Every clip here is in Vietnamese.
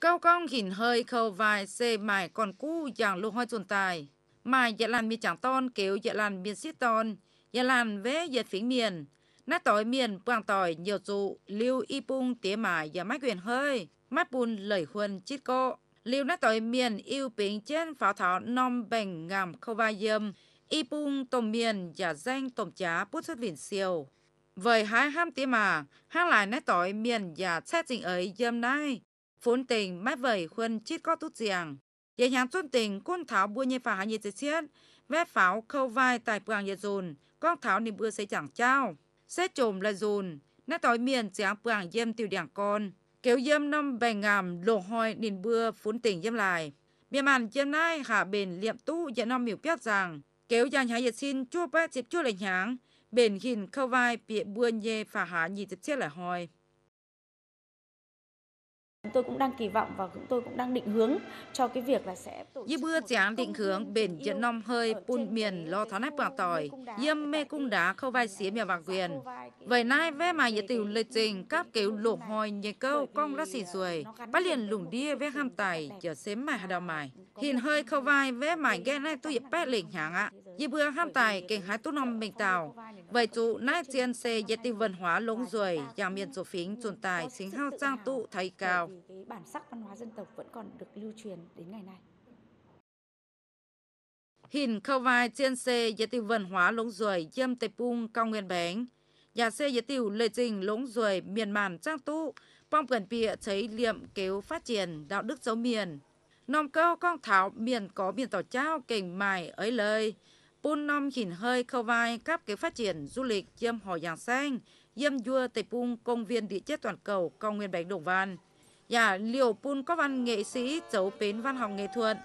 Cao cong hình hơi khâu vai xê mài còn cũ dạng lô hoa tồn tại. Mài dạ làn miền chẳng ton kéo dạ làn miền xít ton, dạ làn vế dệt phỉnh miền. Nát tỏi miền quang tỏi nhiều dụ, lưu y bung tía mài và mái quyền hơi, mắt bùn lời khuân chít cô. Lưu nát tỏi miền yêu bình trên pháo thảo non bành ngàm khâu vai dâm, y bung tôm miền và danh tôm chá bút xuất vỉn siêu. với hai ham tía mà, hang lại nát tỏi miền và xét trình ấy dâm nay phun tình mát vẩy khuân chít có tút giàng. Dễ nhàng xuân tình quân thảo bua nhê phá hạ nhiệt chế xiết vét pháo khâu vai tại bàng nhiệt dùn, con thảo niềm bưa xây chẳng trao. Xét trồm là dùn, nát tối miền giáng bàng dâm tiêu đảng con. Kéo dâm năm bè ngàm lộ hoi niềm bưa phun tình dâm lại. miền màn dâm nay hạ bền liệm tu dẫn năm miểu biết rằng, kéo dàn hạ nhiệt xin chua bát dịp chua lệnh hàng bền hình khâu vai bịa bua nhê phá hạ nhiệt chế xiết lại hoi. Chúng tôi cũng đang kỳ vọng và chúng tôi cũng đang định hướng cho cái việc là sẽ tổ chức bữa giáng định hướng bền dẫn năm hơi pun miền lo thoát nách quảng tỏi yêm mê cung đá khâu vai xía mèo bạc quyền vậy nay vé mà dự tiểu lịch trình các kiểu lộ hoi nhẹ câu cong lá xì ruồi bắt liền lủng đia vé ham tài chờ xém mài hà đào mài. Hình hơi khâu vai vé mài ghe này tôi dịp bét lệnh hàng ạ dì bữa ham tài kênh hái tu nông mình tàu vậy chủ nai chiên xe dự tiểu văn hóa lũng ruồi giang miền chỗ phính tồn tại sinh hao trang tụ thấy cao cái bản sắc văn hóa dân tộc vẫn còn được lưu truyền đến ngày nay. Hình khâu vai trên xe giới tiêu văn hóa lũng ruồi dâm tây pung cao nguyên bánh. Nhà xe giới tiêu lệ trình lũng ruồi miền màn trang tu, bom gần bịa thấy liệm kéo phát triển đạo đức dấu miền. Nòm câu con thảo miền có miền tỏ trao kềnh mài ấy lời. Pun nom hình hơi khâu vai các kế phát triển du lịch dâm hỏi giảng xanh, dâm vua tây pung công viên địa chất toàn cầu cao nguyên bánh đồng văn và liều pun có văn nghệ sĩ dấu bến văn học nghệ thuật.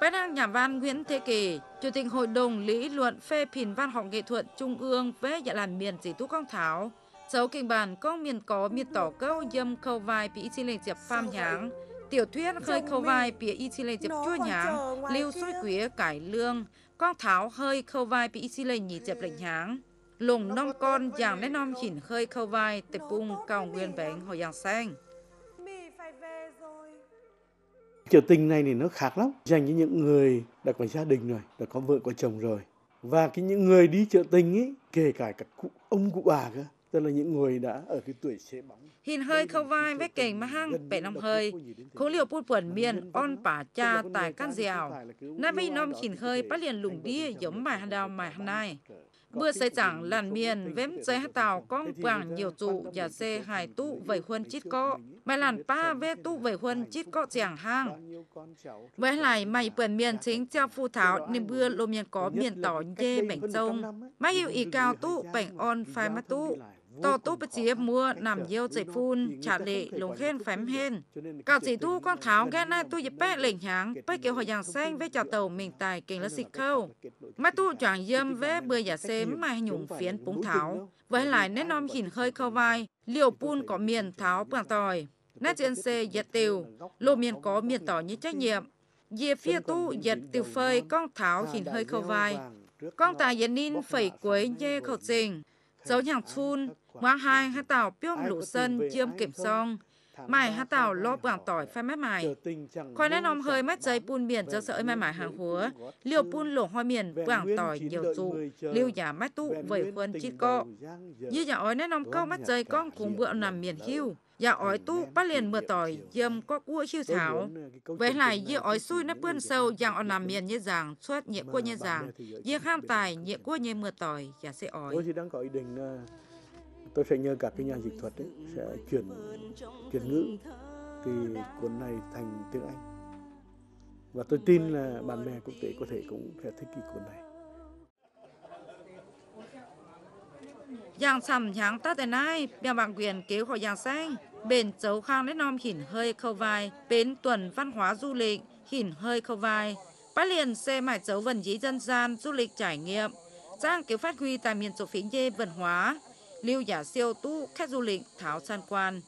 Bác đăng nhà văn Nguyễn Thế Kỳ, Chủ tịch Hội đồng lý luận phê bình văn học nghệ thuật Trung ương về nhà làn miền dì tú công thảo. Dấu kinh bản công miền có miền tỏ câu dâm khâu vai bị chi lên diệp pham nháng. Tiểu thuyết khơi khâu vai bị y chi lên diệp chua nháng, lưu suối quế cải lương. Con thảo hơi khâu vai bị chi lên nhị diệp lệnh nháng. Lùng nông con dạng lấy nom chỉnh khơi khâu vai tập bung cao nguyên bánh hồi giang xanh. Chợ tình này thì nó khác lắm, dành cho những người đã có gia đình rồi, đã có vợ có chồng rồi. Và cái những người đi chợ tình ấy, kể cả các cụ ông cụ bà cơ, tức là những người đã ở cái tuổi xế bóng. Hình hơi khâu vai với kềnh mà hang bẻ năm hơi, khố liệu bút quẩn miền on bả cha tại căn dẻo. Nà vi nom hình hơi bắt liền lùng đi giống mài hàn đào mài hàn nai. Bữa xây chẳng làn miền vếm dây hát tàu con quảng nhiều trụ và xe hài tụ vẩy huân chít có. Mày làn pa vê tụ vẩy huân chít có chàng hang. Với lại mày bẩn miền chính cho phu thảo nên bữa lô miền có miền tỏ dê bảnh trông. Mày hiệu ý cao tụ bảnh on phai mắt tụ to tu bất chế mua nằm yêu dạy phun, trả lệ lùng khen phém hên. Cả dì tu con tháo ghé nay tu dịp bét lệnh hàng, bét kiểu hồi giang xanh với chào tàu mình tài kinh là xịt khâu. Mà tu chọn dâm vé bơi giả xếm mà nhung phiến búng tháo. Với lại nên nom hình hơi khâu vai, liều pun có miền tháo bằng tòi. Nét trên xe giật tiêu, lô miền có miền tỏ như trách nhiệm. Dìa phía tu giật tiêu phơi con tháo hình hơi khâu vai. Con tài dân nín phẩy quấy nhê khẩu trình. Dấu nhàng chun, ngoa hai hai tàu biôm lũ sân chiêm kiểm song. Mài hai tàu lo bảng tỏi phai mát mài. Khoai nét nóm hơi mát giấy pun miền cho sợi mài mài hàng húa. Liều pun lỗ hoa miền bảng tỏi nhiều trụ. Liêu giả mát tụ vẩy khuân chít co. Như giả ói nét nóm câu mát giấy con cùng bữa nằm miền hưu. Dạ ói tu bắt liền mưa tỏi dâm có cua chiêu thảo. Với lại dì ói xui nó bươn sâu dạng ở nằm miền như rằng suốt nhẹ cua như rằng. Dì kham tài nhẹ cua như mưa tỏi và sẽ ói. Tôi sẽ nhờ các cái nhà dịch thuật ấy, sẽ chuyển chuyển ngữ thì cuốn này thành tiếng Anh. Và tôi tin là bạn bè quốc tế có thể cũng sẽ thích cái cuốn này. Giang sầm nháng ta tại nay, bèo bằng quyền kế khỏi giang xanh. Bền dấu khang đến nom hỉn hơi khâu vai, bến tuần văn hóa du lịch, hỉn hơi khâu vai. Bác liền xe mải dấu vần dí dân gian, du lịch trải nghiệm. Giang kéo phát huy tài miền chỗ phí dê văn hóa, lưu giả siêu tu khách du lịch thảo san quan.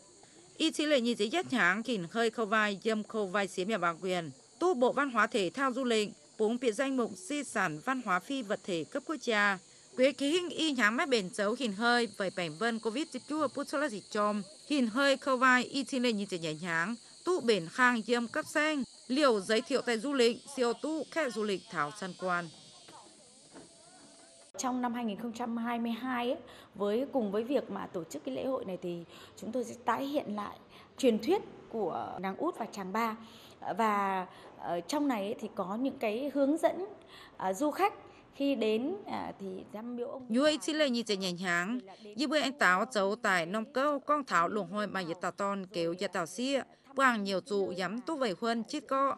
Y chỉ lệ nhìn giấy nhất nháng kỉnh hơi khâu vai, dâm khâu vai xiếm nhà bà quyền. Tu bộ văn hóa thể thao du lịch, bốn biệt danh mục di sản văn hóa phi vật thể cấp quốc gia, quế khí hình y nhám mái bền dấu hình hơi với bệnh vân covid chích chua bút xóa là gì chom hình hơi khâu vai y chỉ lệ nhìn trẻ nhảy nháng tụ bền khang dâm cấp xanh liều giới thiệu tại du lịch siêu tụ khách du lịch thảo san quan trong năm 2022 ấy, với cùng với việc mà tổ chức cái lễ hội này thì chúng tôi sẽ tái hiện lại truyền thuyết của nàng út và chàng ba. Và ờ, trong này thì có những cái hướng dẫn uh, du khách khi đến à, thì dám biểu ông. Như ấy chỉ là như thế nhảy nháng Như bữa anh táo giấu tại nông câu con thảo luồng hôi mà như tàu ton kéo ra tàu xia Quang nhiều trụ dám tu vầy huân chết có.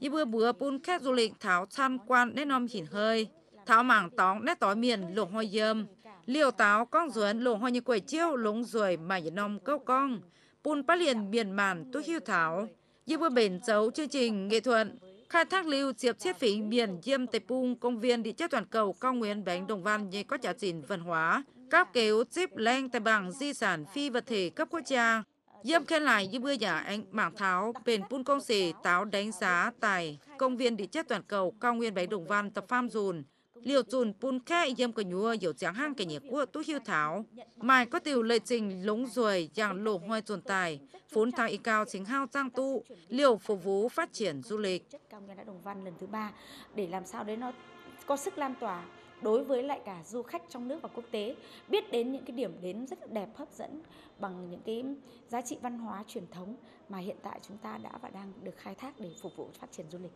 Như bữa bữa bún khách du lịch thảo tham quan đến nông hỉn hơi Thảo mảng tóng nét tỏi miền lùng hoa dơm. Liều táo con ruốn lùng hoa như quẩy chiêu lúng ruồi mà như nông câu con. Pun bá liền miền màn tu hiu thảo. Như bữa bền dấu chương trình nghệ thuật. Khai thác lưu diệp chiết phí biển diêm tây pung công viên địa chất toàn cầu cao nguyên bánh đồng văn như có trả trình văn hóa. Các kéo chip lên tại bảng di sản phi vật thể cấp quốc gia. Diêm khen lại như bữa giả anh Mảng Tháo, bền pun công sĩ táo đánh giá tài công viên địa chất toàn cầu cao nguyên bánh đồng văn tập pham dùn liệu dùn pun khe yếm của nhua yếu tráng hang cái nhiệt của tú hiu tháo mai có tiểu lệ trình lúng ruồi dạng lộ hoài tồn tại phốn thang y cao, chính hao trang tu liều phục vụ phát triển du lịch. Chất cao nguyên đã đồng văn lần thứ ba để làm sao đấy nó có sức lan tỏa đối với lại cả du khách trong nước và quốc tế. Biết đến những cái điểm đến rất là đẹp, hấp dẫn bằng những cái giá trị văn hóa truyền thống mà hiện tại chúng ta đã và đang được khai thác để phục vụ phát triển du lịch.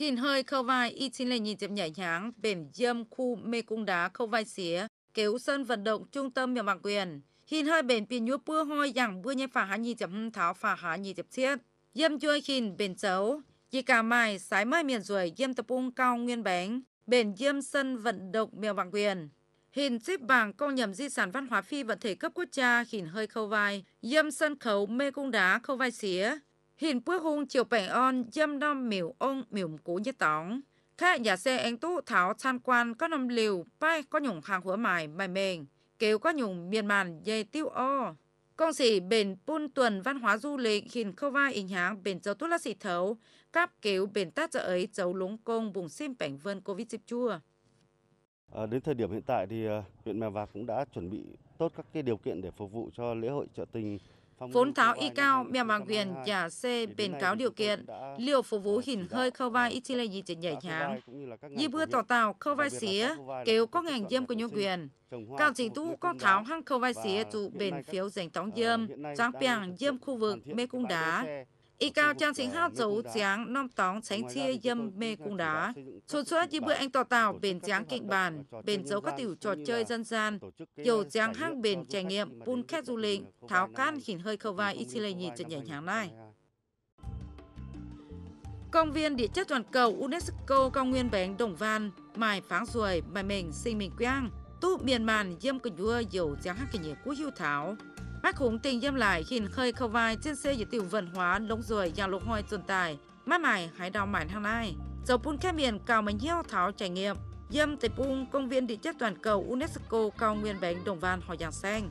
Hình hơi khâu vai y xin lên nhìn chậm nhảy nháng bềm dâm khu mê cung đá khâu vai xía kéo sân vận động trung tâm miệng bằng quyền. Hình hơi bền pin nhúa bưa hoi dạng bưa nhé phả há nhì chậm tháo phả há nhì chậm thiết dâm chui khìn bền xấu chỉ cả mai sái mai miền ruồi dâm tập ung cao nguyên bánh bền dâm sân vận động miệng bằng quyền. Hình xếp bảng công nhầm di sản văn hóa phi vật thể cấp quốc gia khìn hơi khâu vai, dâm sân khấu mê cung đá khâu vai xía, hiền bước hung chiều bảnh on dâm đom miểu ông miểu cú như tóng. Khác nhà xe anh tú tháo tham quan có nằm liều bay có nhung hàng hứa mài mài mềm Kêu có nhung miền màn dây tiêu o. Công sĩ bền pun tuần văn hóa du lịch hiền khâu vai ảnh háng bền dấu tốt lá xị thấu. Cáp kéo bền tát giờ ấy dấu lúng công bùng sim bảnh vân Covid-19 chua. À, đến thời điểm hiện tại thì à, huyện Mèo Vạc cũng đã chuẩn bị tốt các cái điều kiện để phục vụ cho lễ hội chợ tình Vốn tháo y cao, mèo bằng quyền giả xe bền cáo điều kiện, liệu phục vụ hình hơi khâu vai ít lệ gì trên nhảy nháng. Như bữa tỏ tàu khâu vai xía, kéo có ngành dâm của nhung quyền. Cao trình tu có tháo hăng khâu vai xía trụ bền phiếu dành tóng dâm, giáng piang dâm khu vực mê cung đá. Y cao trang chính hao dấu giáng nom tóng tránh chia dâm mê cung đá. Xuân suốt như bữa anh tỏ tàu bền giáng kịnh bàn, bền dấu các tiểu trò chơi dân gian, dầu giáng hang bền trải nghiệm, bun khét du lịch, tháo can khỉn hơi khâu vai ít lệ nhị trận nhảy hàng này. Công viên địa chất toàn cầu UNESCO cao nguyên bánh Đồng Văn, mài pháng ruồi, bài mình sinh mình quang, tu miền màn dâm cờ nhua dầu giáng hang kỷ nhiệt của hiu tháo. Bác hùng tình dâm lại hình khơi khâu vai trên xe dự tiểu vận hóa lống ruồi giang lục hoi tồn tại. Má mải hãy đào mải hàng này. Dầu phun khe miền, cao mà nhiêu tháo trải nghiệm. Dâm tại pung, công viên địa chất toàn cầu UNESCO cao nguyên bánh Đồng Văn hỏi giang xanh.